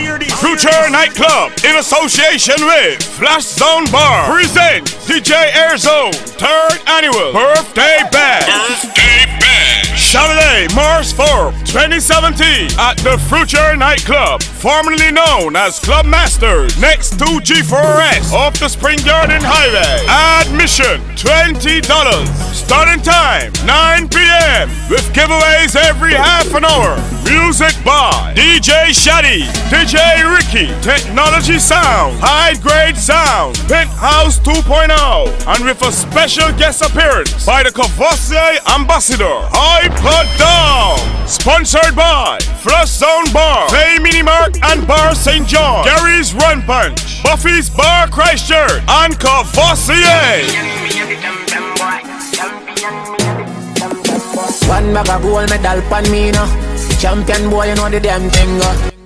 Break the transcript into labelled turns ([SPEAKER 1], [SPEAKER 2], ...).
[SPEAKER 1] Future Nightclub in association with Flash Zone Bar present DJ Air Zone third annual birthday bash. Birthday bash. Saturday, March 4th, 2017 at the Future Nightclub, formerly known as Club Masters, next to G4S off the Spring Garden Highway. Admission $20. Starting time 9 p.m. with giveaways every half an hour. Music by DJ Shaddy, DJ Ricky, Technology Sound, High Grade Sound, Penthouse 2.0, and with a special guest appearance by the Cavalier Ambassador, iPod Down. Sponsored by Flush Zone Bar, Fay Mini Mart and Bar St. John, Gary's Run Punch, Buffy's Bar Christchurch, and Cavalier.
[SPEAKER 2] One bag of gold medal pan me now. Champion boy, you know the damn thing. Uh.